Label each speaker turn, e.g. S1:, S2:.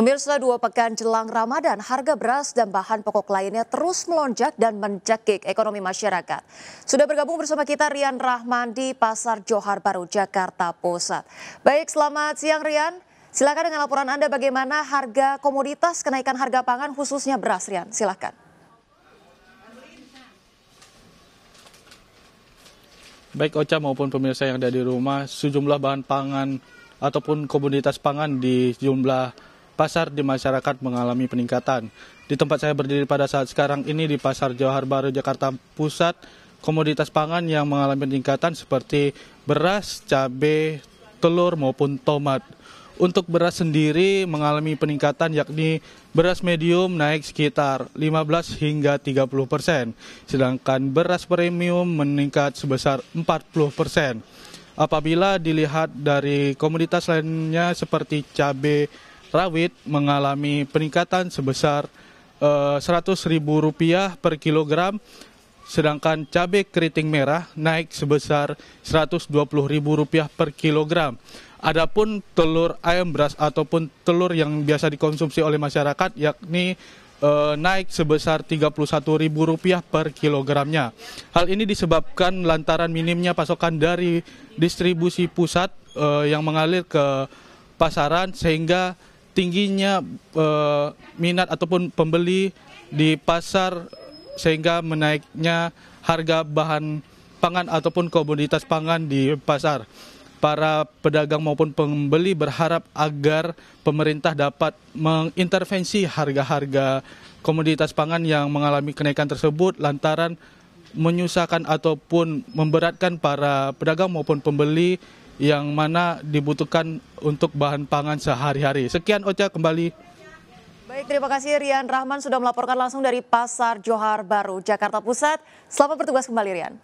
S1: Pemirsa dua pekan jelang Ramadan, harga beras dan bahan pokok lainnya terus melonjak dan mencekik ekonomi masyarakat. Sudah bergabung bersama kita Rian Rahman di Pasar Johar Baru, Jakarta Pusat. Baik, selamat siang Rian. Silakan dengan laporan Anda bagaimana harga komoditas kenaikan harga pangan khususnya beras Rian. Silakan.
S2: Baik Ocha maupun pemirsa yang ada di rumah, sejumlah bahan pangan ataupun komoditas pangan di sejumlah pasar di masyarakat mengalami peningkatan. Di tempat saya berdiri pada saat sekarang ini di Pasar Johar Baru Jakarta Pusat, komoditas pangan yang mengalami peningkatan seperti beras, cabai, telur maupun tomat. Untuk beras sendiri mengalami peningkatan yakni beras medium naik sekitar 15 hingga 30 persen, sedangkan beras premium meningkat sebesar 40 persen. Apabila dilihat dari komoditas lainnya seperti cabai rawit mengalami peningkatan sebesar eh, Rp100.000 per kilogram, sedangkan cabai keriting merah naik sebesar Rp120.000 per kilogram. Adapun telur ayam beras ataupun telur yang biasa dikonsumsi oleh masyarakat yakni uh, naik sebesar Rp31.000 per kilogramnya. Hal ini disebabkan lantaran minimnya pasokan dari distribusi pusat uh, yang mengalir ke pasaran sehingga tingginya uh, minat ataupun pembeli di pasar sehingga menaiknya harga bahan pangan ataupun komoditas pangan di pasar. Para pedagang maupun pembeli berharap agar pemerintah dapat mengintervensi harga-harga komoditas pangan yang mengalami kenaikan tersebut lantaran menyusahkan ataupun memberatkan para pedagang maupun pembeli yang mana dibutuhkan untuk bahan pangan sehari-hari. Sekian Ocha kembali.
S1: Baik, terima kasih Rian Rahman sudah melaporkan langsung dari Pasar Johar Baru, Jakarta Pusat. Selamat bertugas kembali Rian.